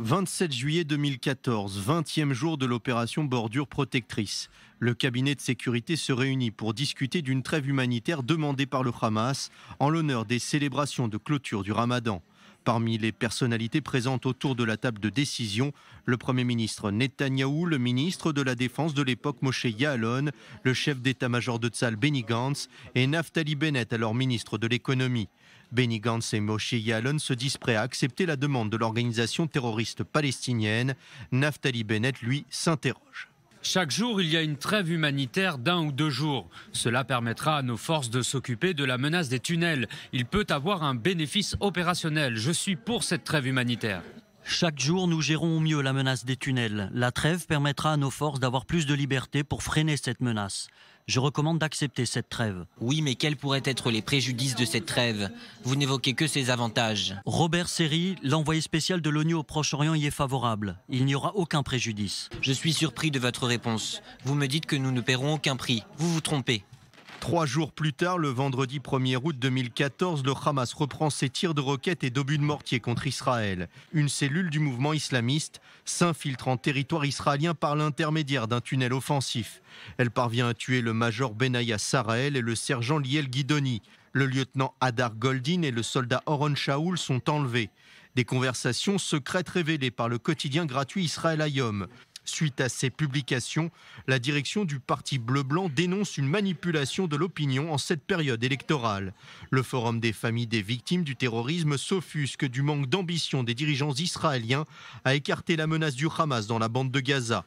27 juillet 2014, 20e jour de l'opération Bordure Protectrice. Le cabinet de sécurité se réunit pour discuter d'une trêve humanitaire demandée par le Hamas en l'honneur des célébrations de clôture du Ramadan. Parmi les personnalités présentes autour de la table de décision, le Premier ministre Netanyahou, le ministre de la Défense de l'époque Moshe Yaalon, le chef d'état-major de Tzal Benny Gantz et Naftali Bennett, alors ministre de l'économie. Benny Gantz et Moshe Yaalon se disent prêts à accepter la demande de l'organisation terroriste palestinienne. Naftali Bennett, lui, s'interroge. Chaque jour, il y a une trêve humanitaire d'un ou deux jours. Cela permettra à nos forces de s'occuper de la menace des tunnels. Il peut avoir un bénéfice opérationnel. Je suis pour cette trêve humanitaire. Chaque jour, nous gérons au mieux la menace des tunnels. La trêve permettra à nos forces d'avoir plus de liberté pour freiner cette menace. Je recommande d'accepter cette trêve. Oui, mais quels pourraient être les préjudices de cette trêve? Vous n'évoquez que ses avantages. Robert Serry, l'envoyé spécial de l'ONU au Proche-Orient, y est favorable. Il n'y aura aucun préjudice. Je suis surpris de votre réponse. Vous me dites que nous ne paierons aucun prix. Vous vous trompez. Trois jours plus tard, le vendredi 1er août 2014, le Hamas reprend ses tirs de roquettes et d'obus de mortier contre Israël. Une cellule du mouvement islamiste s'infiltre en territoire israélien par l'intermédiaire d'un tunnel offensif. Elle parvient à tuer le major Benaya Sarael et le sergent Liel Guidoni. Le lieutenant Hadar Goldin et le soldat Oron Shaoul sont enlevés. Des conversations secrètes révélées par le quotidien gratuit Israël Ayom. Suite à ces publications, la direction du parti bleu-blanc dénonce une manipulation de l'opinion en cette période électorale. Le Forum des familles des victimes du terrorisme s'offusque du manque d'ambition des dirigeants israéliens à écarter la menace du Hamas dans la bande de Gaza.